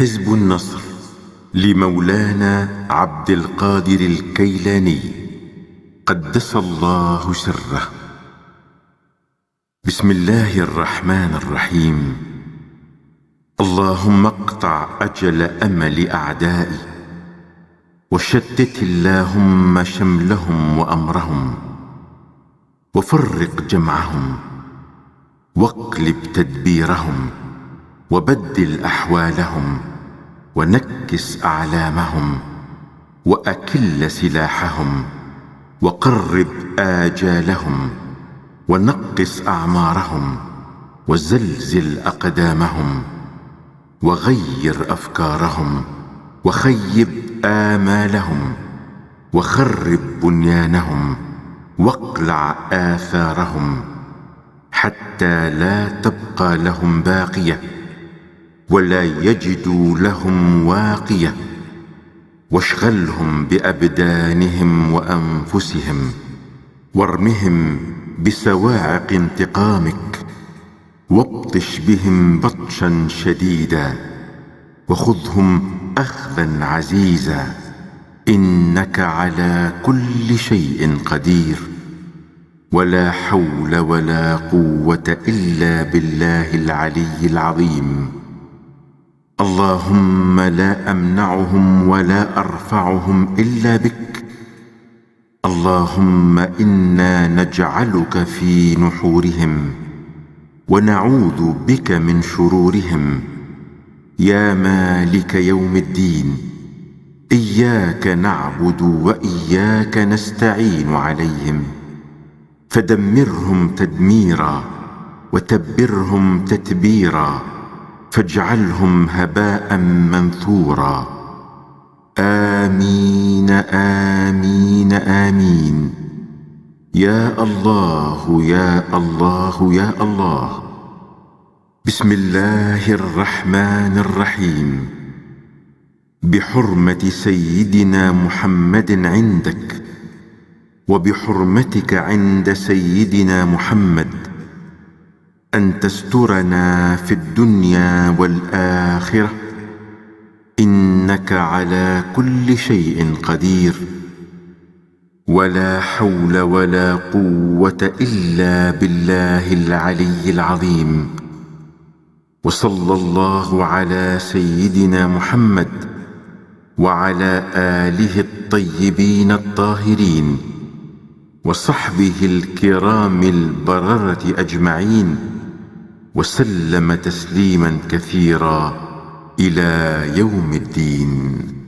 حزب النصر لمولانا عبد القادر الكيلاني قدس الله سره. بسم الله الرحمن الرحيم. اللهم اقطع أجل أمل أعدائي وشتت اللهم شملهم وأمرهم وفرق جمعهم واقلب تدبيرهم وبدل أحوالهم ونكس أعلامهم وأكل سلاحهم وقرب آجالهم ونقص أعمارهم وزلزل أقدامهم وغير أفكارهم وخيب آمالهم وخرب بنيانهم واقلع آثارهم حتى لا تبقى لهم باقية ولا يجدوا لهم واقية واشغلهم بأبدانهم وأنفسهم وارمهم بسواعق انتقامك وابطش بهم بطشا شديدا وخذهم أخذا عزيزا إنك على كل شيء قدير. ولا حول ولا قوة إلا بالله العلي العظيم. اللهم لا أمنعهم ولا أرفعهم إلا بك. اللهم إنا نجعلك في نحورهم ونعوذ بك من شرورهم. يا مالك يوم الدين إياك نعبد وإياك نستعين عليهم. فدمرهم تدميرا وتبرهم تتبيرا. فاجعلهم هباء منثورا. آمين آمين آمين. يا الله يا الله يا الله. بسم الله الرحمن الرحيم. بحرمة سيدنا محمد عندك وبحرمتك عند سيدنا محمد. أن تسترنا في الدنيا والآخرة. إنك على كل شيء قدير. ولا حول ولا قوة إلا بالله العلي العظيم. وصلى الله على سيدنا محمد وعلى آله الطيبين الطاهرين وصحبه الكرام البررة أجمعين. وسلم تسليما كثيرا إلى يوم الدين.